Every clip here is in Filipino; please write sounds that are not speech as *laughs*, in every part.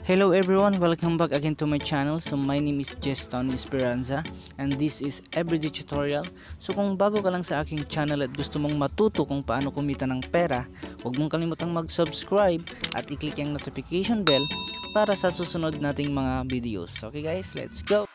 Hello everyone, welcome back again to my channel. So my name is Jess Tony Esperanza and this is Everyday Tutorial. So kung bago ka lang sa aking channel at gusto mong matuto kung paano kumita ng pera, huwag mong kalimutang mag-subscribe at i-click yung notification bell para sa susunod nating mga videos. Okay guys, let's go!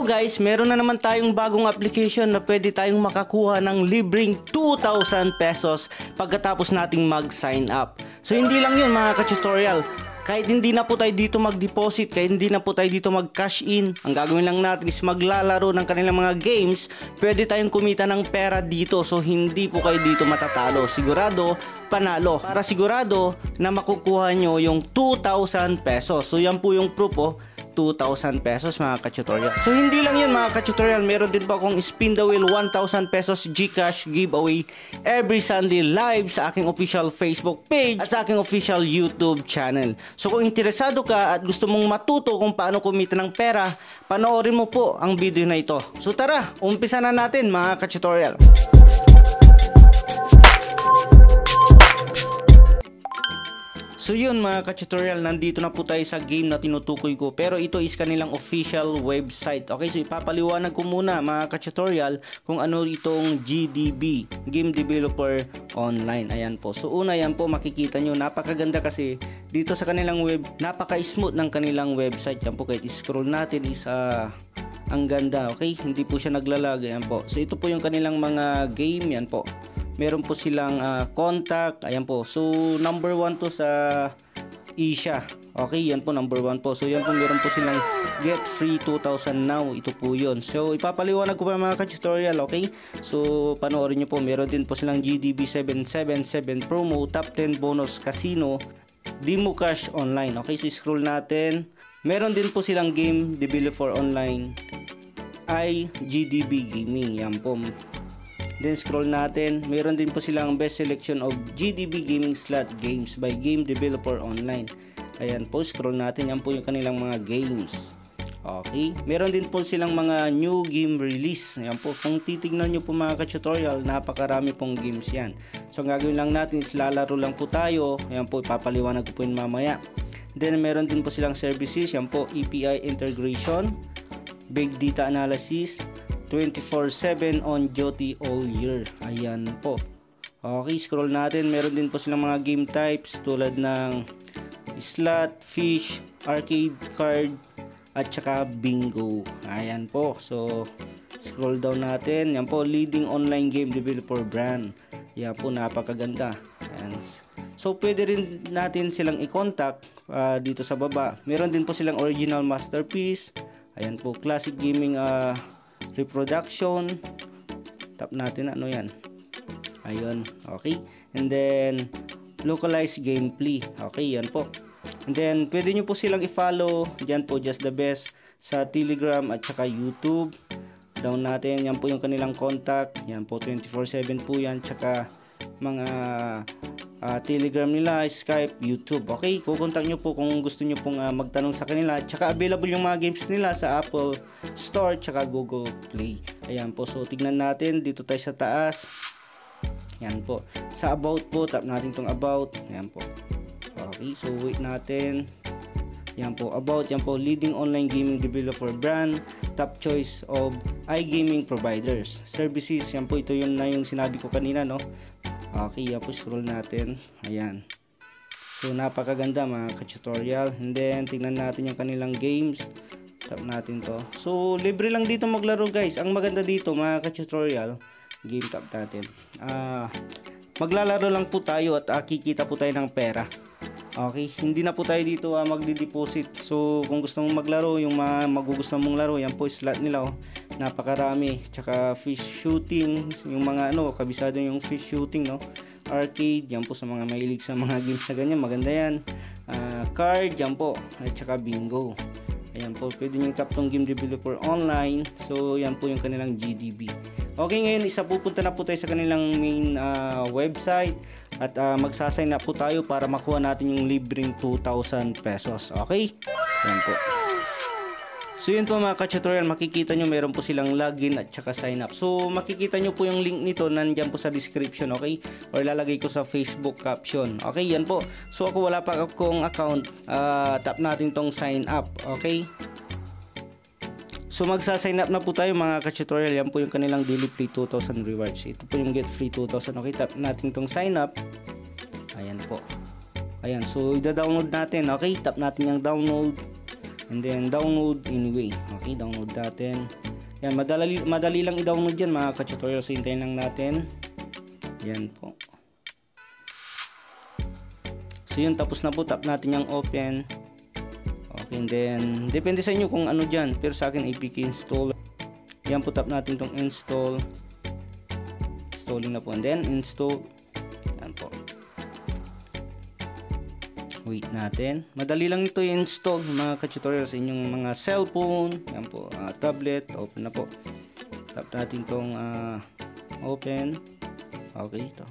Guys, meron na naman tayong bagong application na pwede tayong makakuha ng libreng 2,000 pesos pagkatapos nating mag-sign up. So hindi lang yun mga ka-tutorial. Kahit hindi na po tayo dito mag-deposit, kahit hindi na po tayo dito mag-cash in, ang gagawin lang natin is maglalaro ng kanilang mga games, pwede tayong kumita ng pera dito. So hindi po kayo dito matatalo. Sigurado, panalo. Para sigurado na makukuha nyo yung 2,000 pesos. So yan po yung proof oh 2,000 pesos mga ka-tutorial. So hindi lang yun mga ka-tutorial, meron din po akong spin the wheel 1,000 pesos Gcash giveaway every Sunday live sa aking official Facebook page at sa aking official YouTube channel. So kung interesado ka at gusto mong matuto kung paano kumita ng pera, panoorin mo po ang video na ito. So tara, umpisa na natin mga ka-tutorial. So yun mga ka-tutorial, nandito na po tayo sa game na tinutukoy ko. Pero ito is kanilang official website. Okay, so ipapaliwanag ko muna mga ka-tutorial kung ano itong GDB, Game Developer Online. Ayan po. So una yan po makikita nyo, napakaganda kasi dito sa kanilang web, napaka-smooth ng kanilang website. Yan po kahit scroll natin is uh, ang ganda. Okay, hindi po siya naglalag. Ayan po. So ito po yung kanilang mga game. Yan po meron po silang uh, contact. Ayan po. So number 1 to sa Isha okay yan po number 1 po. So yan po meron po silang get free 2000 now. Ito po yun. So ipapaliwanag ko pa mga ka-tutorial okay? So panoorin nyo po. Meron din po silang GDB 777 promo top 10 bonus casino Demo Cash Online. Okay so scroll natin. Meron din po silang game developer online. Ay GDB Gaming. Yan po Then scroll natin, mayroon din po silang best selection of GDB gaming slot games by game developer online. Ayan po, scroll natin, yan po yung kanilang mga games. Okay, meron din po silang mga new game release. Ayan po, kung titignan nyo po mga ka-tutorial, napakarami pong games yan. So, ang gagawin lang natin is lalaro lang po tayo. Ayan po, ipapaliwanag ko po yun mamaya. Then, meron din po silang services. Yan po, API integration, big data analysis, 24-7 on duty all year. Ayan po. Okay, scroll natin. Meron din po silang mga game types tulad ng slot, fish, arcade card, at saka bingo. Ayan po. So, scroll down natin. Yan po, leading online game developer brand. Yan po, napakaganda. Ayan. So, pwede rin natin silang i-contact uh, dito sa baba. Meron din po silang original masterpiece. Ayan po, classic gaming uh, reproduction tap natin ano yan. Ayun okay. And then localized gameplay. Okay yan po. And then pwede nyo po silang i-follow. Dyan po just the best. Sa telegram at saka youtube. Down natin. Yan po yung kanilang contact. Yan po 24-7 po yan. Tsaka mga uh, Telegram nila, Skype, YouTube. Okay, kukontak nyo po kung gusto nyo pong uh, magtanong sa kanila. Tsaka available yung mga games nila sa Apple Store tsaka Google Play. Ayan po, so tignan natin dito tayo sa taas. Yan po. Sa about po, tap natin tong about. Yan po. Okay, so wait natin. Yan po, about yan po, leading online gaming developer brand, top choice of iGaming providers. Services, yan po, ito yun na yung sinabi ko kanina, no? Okay, po scroll natin. Ayan. So, napakaganda mga ka-tutorial. And then, tingnan natin yung kanilang games. Tap natin to. So, libre lang dito maglaro guys. Ang maganda dito mga ka-tutorial, game tap natin. Ah, maglalaro lang po tayo at uh, kikita po tayo ng pera. Okay, hindi na po tayo dito uh, magdi-deposit. So, kung gusto mong maglaro, yung mga magugusto mong laro, yan po slot nila oh napakarami. Tsaka fish shooting. Yung mga ano kabisado yung fish shooting no? Arcade. Yan po sa mga mahilig sa mga *laughs* games na ganyan. Maganda yan. Uh, card. Yan po. At tsaka bingo. Ayan po. Pwede nyo tap tong game developer online. So yan po yung kanilang GDB okay ngayon isa pupunta na po tayo sa kanilang main uh, website. At uh, magsasign up po tayo para makuha natin yung libreng 2,000 pesos. Okay? Yan po So yun po mga ka-tutorial, makikita nyo meron po silang login at saka sign up. So makikita nyo po yung link nito nandyan po sa description, okay? Or lalagay ko sa Facebook caption. Okay, yan po. So ako wala pa akong account, uh, tap natin tong sign up, okay? So magsa-sign up na po tayo mga ka-tutorial. Yan po yung kanilang daily free 2,000 rewards. Ito po yung get free 2,000. Okay, tap natin tong sign up. Ayan po. Ayan, so ida-download natin. Okay, tap natin yung download. And then download anyway. Okay, download natin. Yan, madali, madali lang i-download yan mga ka-tutorial. So hintayin lang natin. Yan po. So yun, tapos na po. Tap natin yung open. Okay, and then depende sa inyo kung ano dyan. Pero sa akin, APK install. Yan po, tap natin tong install. Installing na po. And then install. Wait natin. Madali lang ito i-install mga ka-tutorial sa inyong mga cellphone. Yan po, uh, tablet. Open na po. Tap natin tong uh, open. Okay ito.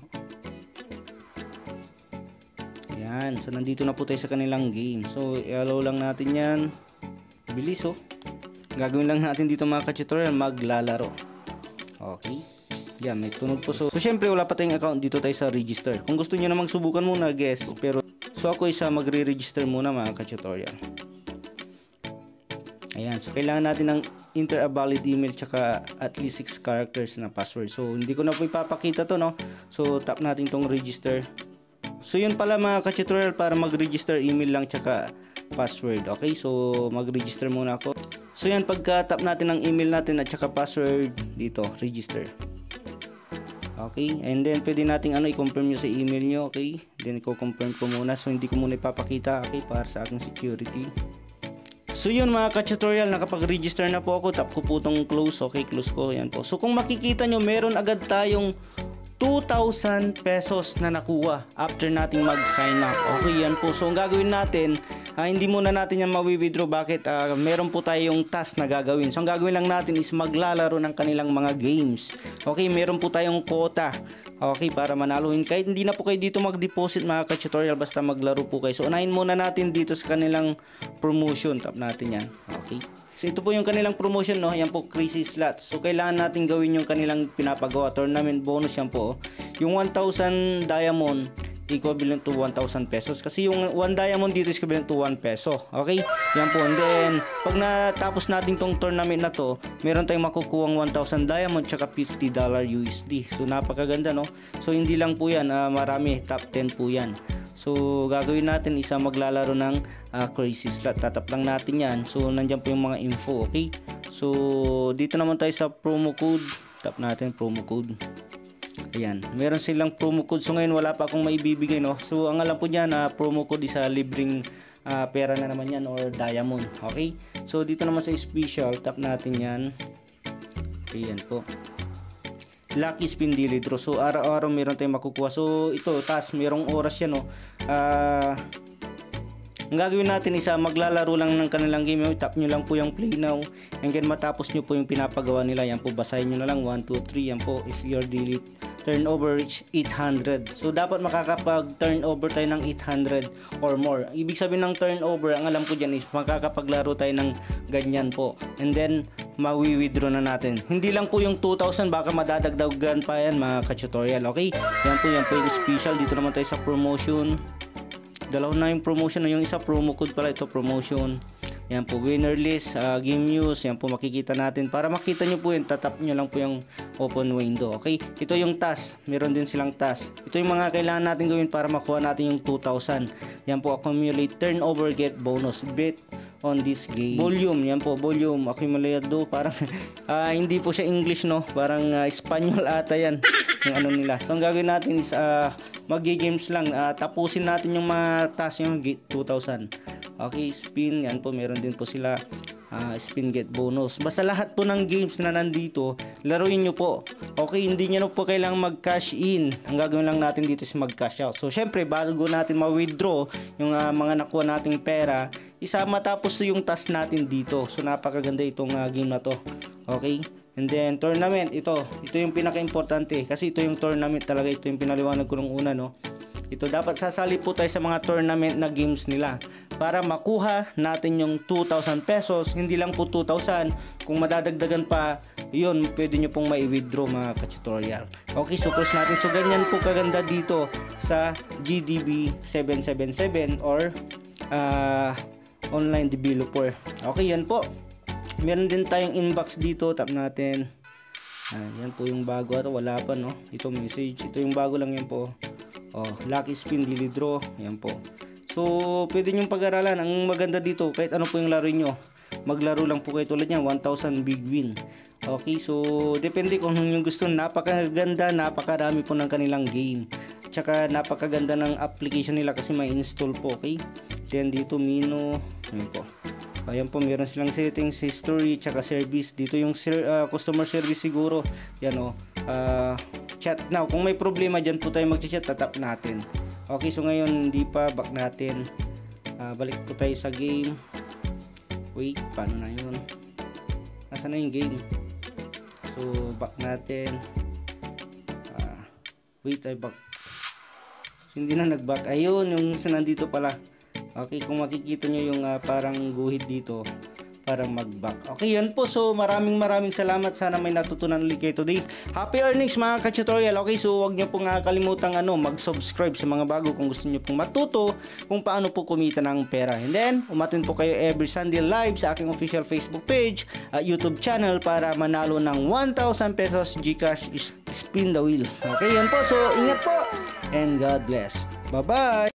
Yan. So nandito na po tayo sa kanilang game. So i-allow lang natin yan. Bilis oh. Gagawin lang natin dito mga ka-tutorial maglalaro. Okay. Yan, may tunog po. So, so syempre wala pa tayong account. Dito tayo sa register. Kung gusto niyo namang subukan muna, guys. Pero So ako isa magre-register muna mga ka-tutorial. Ayan, so kailangan natin ng enter a valid email tsaka at least 6 characters na password. So hindi ko na po ipapakita to no. So tap natin tong register. So yun pala mga ka-tutorial para mag-register email lang tsaka password. Okay, so mag-register muna ako. So yan pagka tap natin ng email natin at tsaka password dito, register. Okay, and then pwede nating ano i-confirm nyo sa email nyo, okay? Then ko-confirm ko muna so hindi ko muna ipapakita, okay, para sa aking security. So yun mga ka-tutorial, nakapag-register na po ako, tap ko po tong close, okay, close ko, yan po. So kung makikita nyo, meron agad tayong 2,000 pesos na nakuha after nating mag-sign up. Okay, yan po. So ang gagawin natin, uh, hindi muna natin yan mawi-withdraw. Bakit? Uh, meron po tayong task na gagawin. So ang gagawin lang natin is maglalaro ng kanilang mga games. Okay, meron po tayong quota. Okay, para manaluhin. Kahit hindi na po kayo dito mag-deposit mga ka-tutorial, basta maglaro po kayo. So unahin muna natin dito sa kanilang promotion. Tap natin yan. Okay. So ito po yung kanilang promotion no, yan po crazy slots. So kailangan natin gawin yung kanilang pinapagawa tournament bonus yan po. Yung 1000 diamond equivalent to 1,000 pesos. Kasi yung 1 diamond dito is equivalent to 1 peso. Okay? Yan po. And then, pag natapos natin tong tournament na to, meron tayong makukuha 1,000 diamond tsaka $50 USD. So, napakaganda, no? So, hindi lang po yan. Uh, marami. Top 10 po yan. So, gagawin natin isa maglalaro ng uh, crazy slot. Tatap lang natin yan. So, nandyan po yung mga info. Okay? So, dito naman tayo sa promo code. Tap natin promo code. Ayan, meron silang promo code. So ngayon wala pa akong maibibigay no. So ang alam ko diyan na uh, promo code is uh, libreng uh, pera na naman yan or diamond. Okay? So dito naman sa special, tap natin yan. Okay, yan po. Lucky spin daily draw. So araw-araw meron tayong makukuha. So ito, task, merong oras yan no. Ah... Uh, ang gagawin natin isa maglalaro lang ng kanilang game. Tap nyo lang po yung play now. And then matapos nyo po yung pinapagawa nila. Yan po basahin nyo na lang 1, 2, 3. Yan po if you're delete turnover reach 800. So, dapat makakapag-turnover tayo ng 800 or more. Ibig sabihin ng turnover, ang alam ko dyan is makakapaglaro tayo ng ganyan po. And then, mawi-withdraw na natin. Hindi lang po yung 2,000, baka madadagdagan pa yan mga ka-tutorial. Okay? Yan po, yan po yung special. Dito naman tayo sa promotion. Dalawa na yung promotion. Yung isa promo code pala ito, promotion. Yan po, winner list, uh, game news, yan po makikita natin. Para makita nyo po yun, tatap nyo lang po yung open window. Okay? Ito yung task. Meron din silang task. Ito yung mga kailangan natin gawin para makuha natin yung 2,000. Yan po, accumulate turnover, get bonus, bet on this game. Volume, yan po, volume, accumulado. Parang, uh, *laughs* hindi po siya English, no? Parang uh, Espanyol ata yan. *laughs* yung ano nila. So, ang gagawin natin is, uh, magi-games lang. Uh, tapusin natin yung mga task yung 2,000. Okay, spin. Yan po, meron din po sila uh, spin get bonus. Basta lahat po ng games na nandito, laruin nyo po. Okay, hindi nyo po kailangang mag-cash in. Ang gagawin lang natin dito is mag-cash out. So, syempre, bago natin ma-withdraw yung uh, mga nakuha nating pera, isa matapos yung task natin dito. So, napakaganda itong uh, game na to. Okay? And then, tournament, ito. Ito yung pinaka-importante. Kasi ito yung tournament talaga. Ito yung pinaliwanag ko nung una, no? Ito, dapat sasali po tayo sa mga tournament na games nila para makuha natin yung 2,000 pesos. Hindi lang po 2,000. Kung madadagdagan pa, yun, pwede nyo pong mai-withdraw mga ka-tutorial. Okay, so press natin. So, ganyan po kaganda dito sa GDB 777 or ah, online developer. Okay, yan po. Meron din tayong inbox dito. Tap natin. Ah, yan po yung bago. Ito, wala pa, no? Ito message. Ito yung bago lang yan po. Oh, lucky spin, daily draw. Yan po. So, pwede nyong pag-aralan. Ang maganda dito, kahit ano po yung laro nyo, maglaro lang po kayo tulad niya, 1,000 big win. Okay, so, depende kung anong yung gusto. Napakaganda, napakarami po ng kanilang game. Tsaka, napakaganda ng application nila kasi may install po, okay? Then, dito, Mino. Yan po. Ayan po, meron silang settings, history, tsaka service. Dito yung ah, customer service siguro. Yan o. Ah, chat. Now, kung may problema dyan po tayo mag-chat, tatap natin. Okay, so ngayon, hindi pa. Back natin. Ah, balik po tayo sa game. Wait, paano na yun? Nasaan na yung game? So, back natin. Ah, wait, ay back. So, hindi na nag-back. Ayun, yung sa nandito pala. Okay, kung makikita nyo yung ah, parang guhit dito, parang mag-back. Okay, yan po. So, maraming maraming salamat. Sana may natutunan ulit kayo today. Happy earnings mga ka-tutorial. Okay, so huwag nyo pong ah, kalimutang ano, mag-subscribe sa mga bago kung gusto nyo pong matuto kung paano po kumita ng pera. And then, umatin po kayo every Sunday live sa aking official Facebook page at YouTube channel para manalo ng 1,000 pesos Gcash spin the wheel. Okay, yan po. So, ingat po and God bless. Bye-bye!